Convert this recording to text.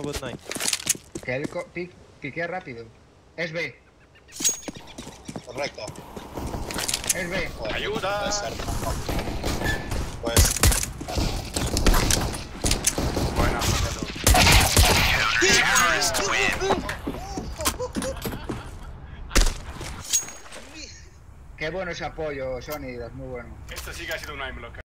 good night. Que él co- rápido. Es B, Correcto. es B. Joder, ¡Ayuda! Pues. Bueno, Qué bueno ese apoyo, Sonidas, muy bueno. esto sí que ha sido un aimlock.